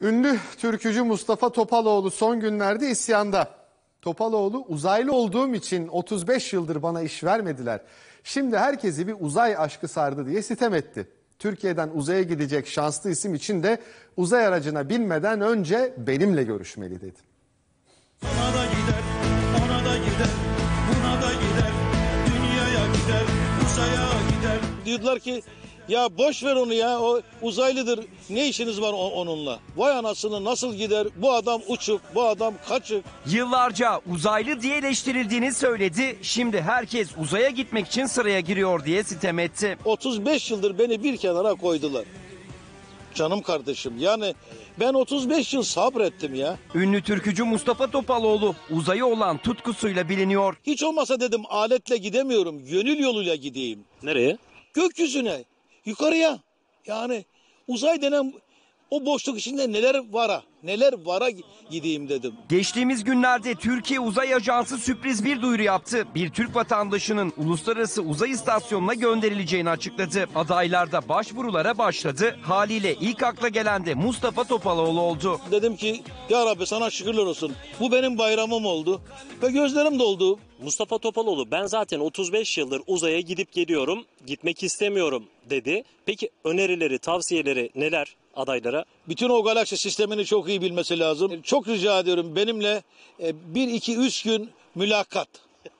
Ünlü türkücü Mustafa Topaloğlu son günlerde isyanda. Topaloğlu uzaylı olduğum için 35 yıldır bana iş vermediler. Şimdi herkesi bir uzay aşkı sardı diye sitem etti. Türkiye'den uzaya gidecek şanslı isim için de uzay aracına binmeden önce benimle görüşmeli dedi. Ona da gider, ona da gider, buna da gider, dünyaya gider, uzaya gider. Diyorlar ki ya boş ver onu ya o uzaylıdır ne işiniz var onunla? Vay anasını nasıl gider bu adam uçuk bu adam kaçık. Yıllarca uzaylı diye eleştirildiğini söyledi. Şimdi herkes uzaya gitmek için sıraya giriyor diye sitem etti. 35 yıldır beni bir kenara koydular. Canım kardeşim yani ben 35 yıl sabrettim ya. Ünlü türkücü Mustafa Topaloğlu uzaya olan tutkusuyla biliniyor. Hiç olmasa dedim aletle gidemiyorum gönül yoluyla gideyim. Nereye? gökyüzüne, yukarıya. Yani uzay denen o boşluk içinde neler vara, neler vara gideyim dedim. Geçtiğimiz günlerde Türkiye Uzay Ajansı sürpriz bir duyuru yaptı. Bir Türk vatandaşının uluslararası uzay istasyonuna gönderileceğini açıkladı. Adaylarda başvurulara başladı. Haliyle ilk akla gelen de Mustafa Topaloğlu oldu. Dedim ki ya Rabbi sana şükürler olsun. Bu benim bayramım oldu ve gözlerim doldu. Mustafa Topaloğlu ben zaten 35 yıldır uzaya gidip geliyorum, gitmek istemiyorum dedi. Peki önerileri, tavsiyeleri neler adaylara? Bütün o galaksi sistemini çok iyi bilmesi lazım. Çok rica ediyorum benimle e, bir iki üç gün mülakat.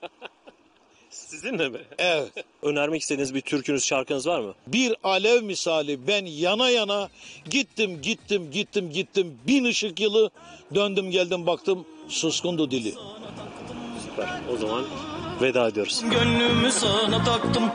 Sizinle mi? Evet. Önermek istediğiniz bir türkünüz, şarkınız var mı? Bir alev misali ben yana yana gittim gittim gittim gittim bin ışık yılı döndüm geldim baktım suskundu dili. Süper. O zaman veda ediyoruz. Gönlümü sana taktım